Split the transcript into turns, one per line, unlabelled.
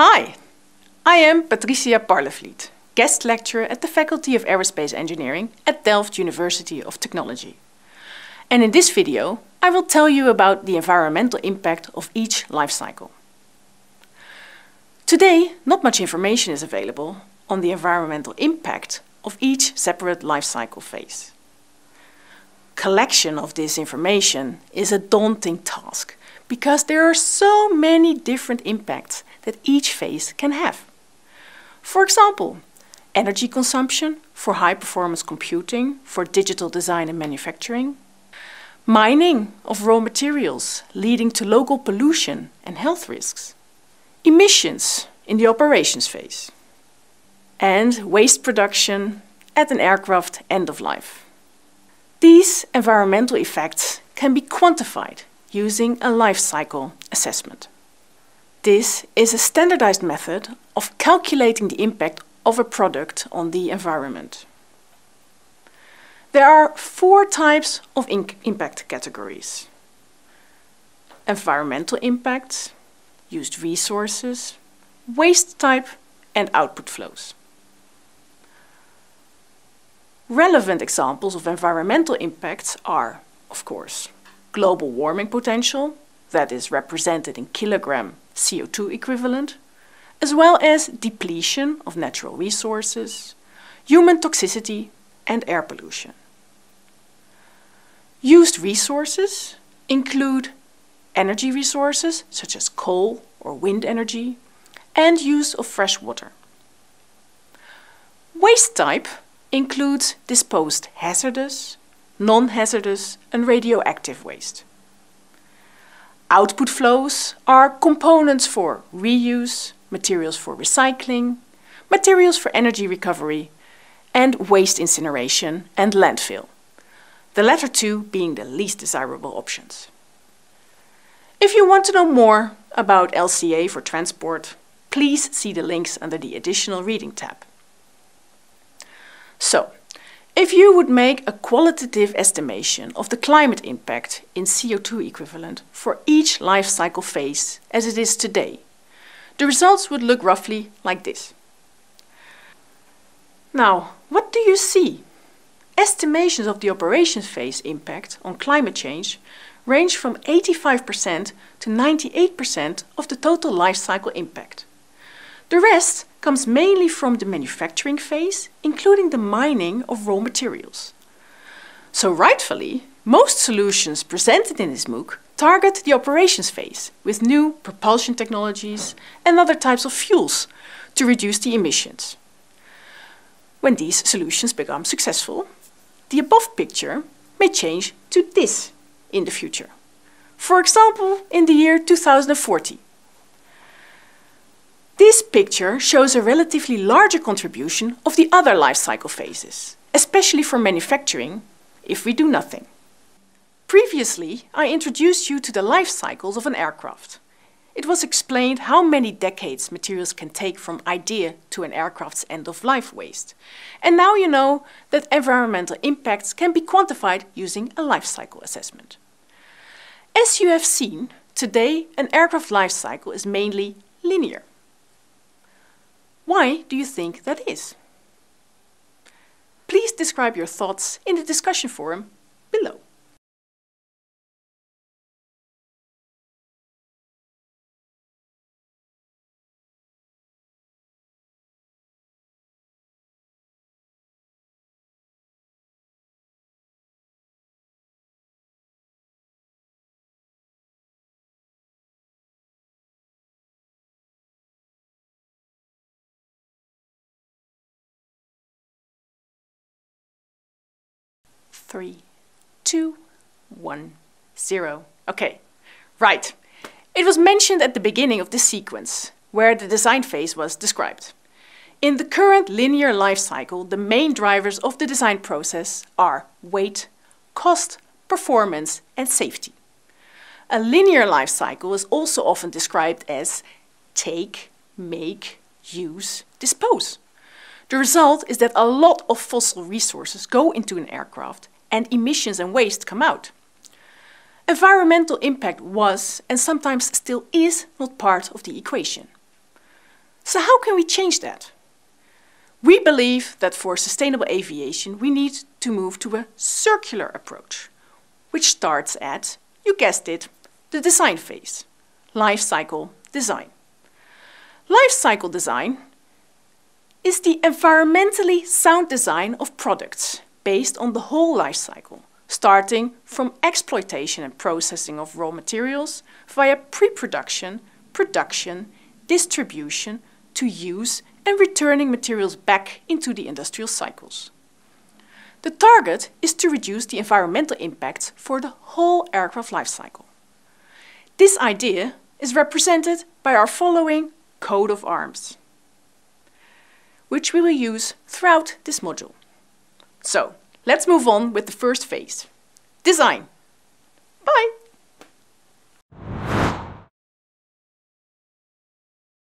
Hi, I am Patricia Parlevliet, guest lecturer at the Faculty of Aerospace Engineering at Delft University of Technology. And in this video, I will tell you about the environmental impact of each life cycle. Today, not much information is available on the environmental impact of each separate life cycle phase. Collection of this information is a daunting task because there are so many different impacts that each phase can have. For example, energy consumption for high performance computing, for digital design and manufacturing, mining of raw materials leading to local pollution and health risks, emissions in the operations phase, and waste production at an aircraft end of life. These environmental effects can be quantified using a life cycle assessment. This is a standardized method of calculating the impact of a product on the environment. There are four types of impact categories. Environmental impact, used resources, waste type and output flows. Relevant examples of environmental impacts are, of course, global warming potential, that is represented in kilogram CO2 equivalent, as well as depletion of natural resources, human toxicity, and air pollution. Used resources include energy resources such as coal or wind energy, and use of fresh water. Waste type includes disposed hazardous, non-hazardous and radioactive waste. Output flows are components for reuse, materials for recycling, materials for energy recovery, and waste incineration and landfill, the latter two being the least desirable options. If you want to know more about LCA for transport, please see the links under the additional reading tab. So, if you would make a qualitative estimation of the climate impact in CO2 equivalent for each life cycle phase as it is today, the results would look roughly like this. Now, what do you see? Estimations of the operations phase impact on climate change range from 85% to 98% of the total life cycle impact. The rest comes mainly from the manufacturing phase, including the mining of raw materials. So rightfully, most solutions presented in this MOOC target the operations phase with new propulsion technologies and other types of fuels to reduce the emissions. When these solutions become successful, the above picture may change to this in the future. For example, in the year 2040. This picture shows a relatively larger contribution of the other life cycle phases, especially for manufacturing, if we do nothing. Previously, I introduced you to the life cycles of an aircraft. It was explained how many decades materials can take from idea to an aircraft's end-of-life waste. And now you know that environmental impacts can be quantified using a life cycle assessment. As you have seen, today an aircraft life cycle is mainly linear. Why do you think that is? Please describe your thoughts in the discussion forum three, two, one, zero. Okay, right. It was mentioned at the beginning of this sequence, where the design phase was described. In the current linear life cycle, the main drivers of the design process are weight, cost, performance, and safety. A linear life cycle is also often described as take, make, use, dispose. The result is that a lot of fossil resources go into an aircraft and emissions and waste come out. Environmental impact was, and sometimes still is, not part of the equation. So how can we change that? We believe that for sustainable aviation we need to move to a circular approach, which starts at, you guessed it, the design phase, life cycle design. Life cycle design is the environmentally sound design of products based on the whole life cycle, starting from exploitation and processing of raw materials via pre-production, production, distribution to use and returning materials back into the industrial cycles. The target is to reduce the environmental impacts for the whole aircraft life cycle. This idea is represented by our following coat of arms, which we will use throughout this module. So let's move on with the first phase, design. Bye!